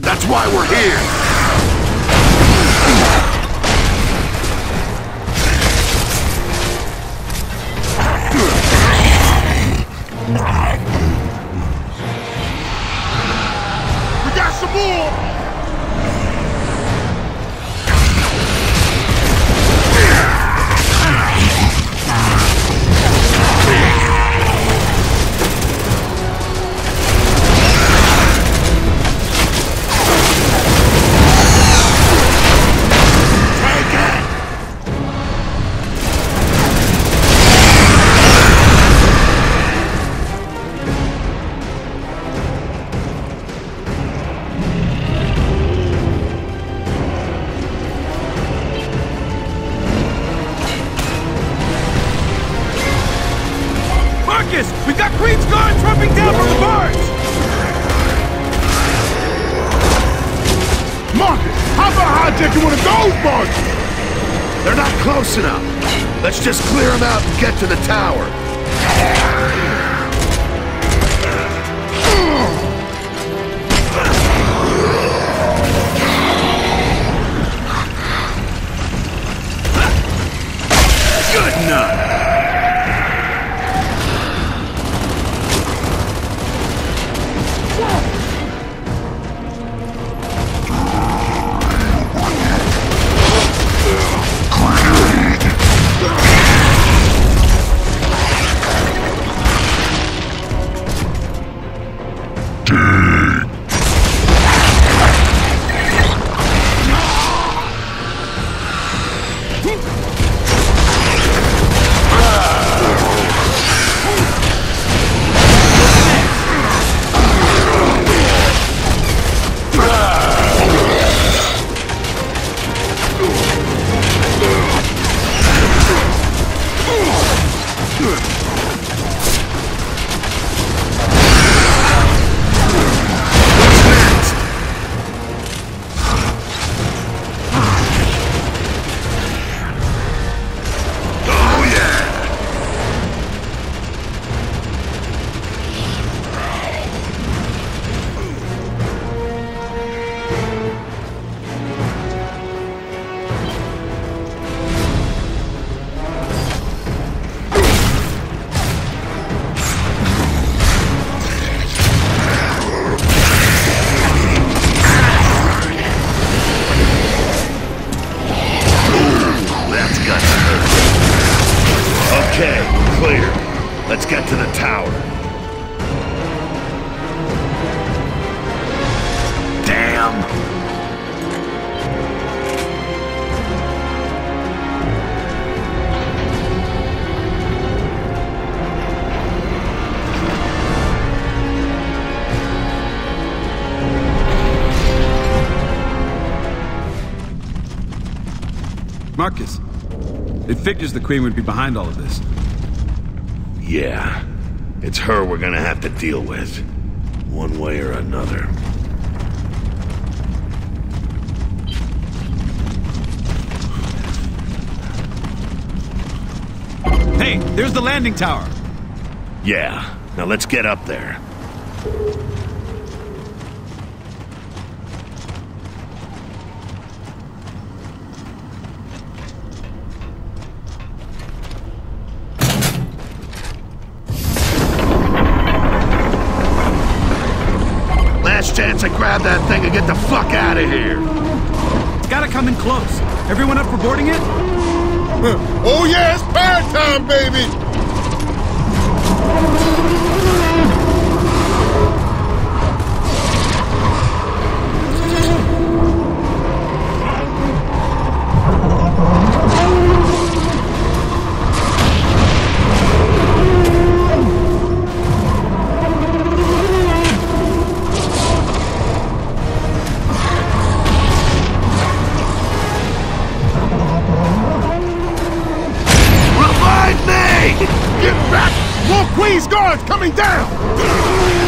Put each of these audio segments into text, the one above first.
That's why we're here! We got some more! Guards dropping down from the barge! Marcus, how about hijacking one of those barges? They're not close enough. Let's just clear them out and get to the tower. Get to the tower. Damn! Marcus, it figures the Queen would be behind all of this. Yeah, it's her we're gonna have to deal with. One way or another. Hey, there's the landing tower! Yeah, now let's get up there. Get the fuck out of here. It's gotta come in close. Everyone up for boarding it? Oh yeah, it's party time, baby! Guards coming down!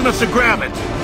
Enough to grab it.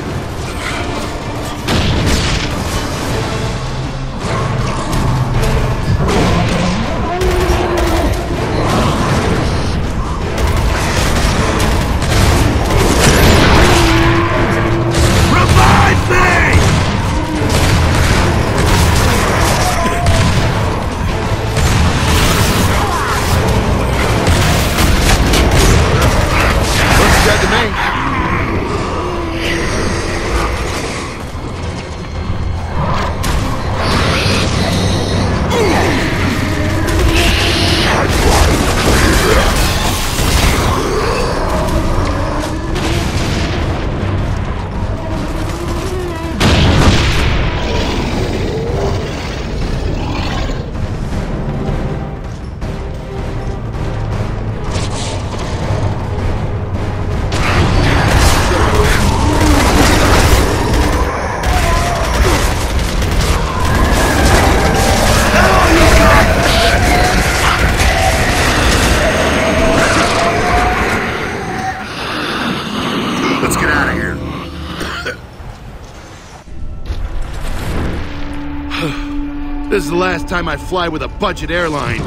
The last time I fly with a budget airline.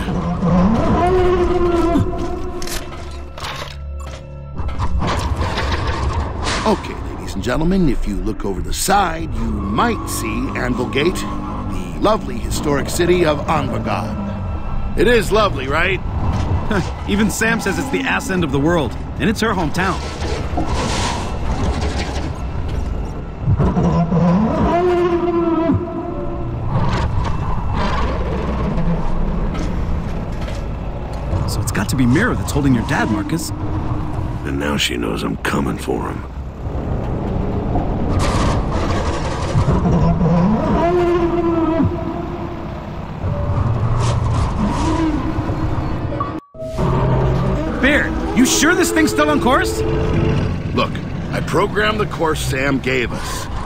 Okay, ladies and gentlemen, if you look over the side, you might see Anvil Gate, the lovely historic city of Anvil Gate. It is lovely, right? Even Sam says it's the ass end of the world, and it's her hometown. Got to be Myrrah that's holding your dad, Marcus. And now she knows I'm coming for him. Baird, you sure this thing's still on course? Look, I programmed the course Sam gave us.